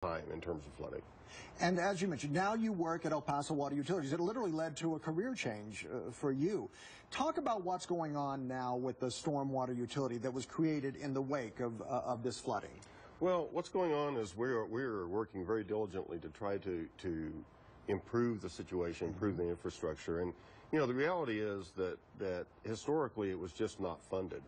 time in terms of flooding. And as you mentioned, now you work at El Paso Water Utilities. It literally led to a career change uh, for you. Talk about what's going on now with the stormwater utility that was created in the wake of, uh, of this flooding. Well, what's going on is we're we're working very diligently to try to to improve the situation, improve the infrastructure, and you know the reality is that that historically it was just not funded.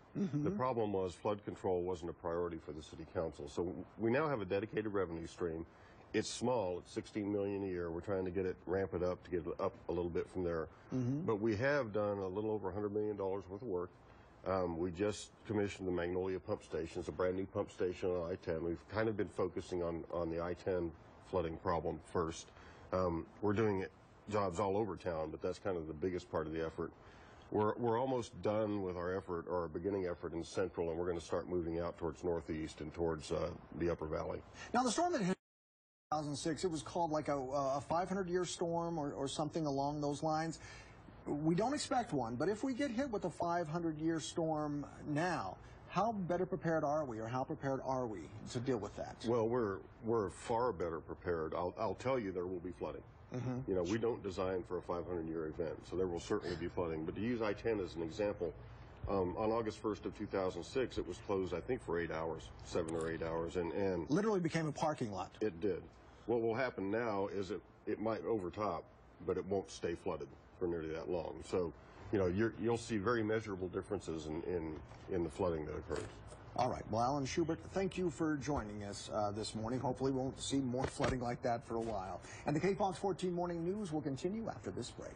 The problem was flood control wasn't a priority for the city council. So we now have a dedicated revenue stream. It's small. It's 16 million a year. We're trying to get it ramp it up to get it up a little bit from there. But we have done a little over 100 million dollars worth of work. Um, we just commissioned the Magnolia Pump Station. It's a brand new pump station on I-10. We've kind of been focusing on, on the I-10 flooding problem first. Um, we're doing it, jobs all over town, but that's kind of the biggest part of the effort. We're, we're almost done with our effort, or our beginning effort in Central, and we're going to start moving out towards Northeast and towards uh, the Upper Valley. Now, the storm that hit 2006, it was called like a, a 500 year storm or, or something along those lines. We don't expect one, but if we get hit with a 500 year storm now, how better prepared are we, or how prepared are we to deal with that? Well, we're we're far better prepared. I'll I'll tell you there will be flooding. You know, we don't design for a 500 year event, so there will certainly be flooding. But to use I-10 as an example, um, on August 1st of 2006, it was closed, I think, for eight hours, seven or eight hours, and and Literally became a parking lot. it did. What will happen now is it it might overtop, but it won't stay flooded for nearly that long. So, you know, you're, you'll see very measurable differences in, in in the flooding that occurs. All right. Well, Alan Shubert, thank you for joining us uh, this morning. Hopefully, we won't see more flooding like that for a while. And the KFOX 14 Morning News will continue after this break.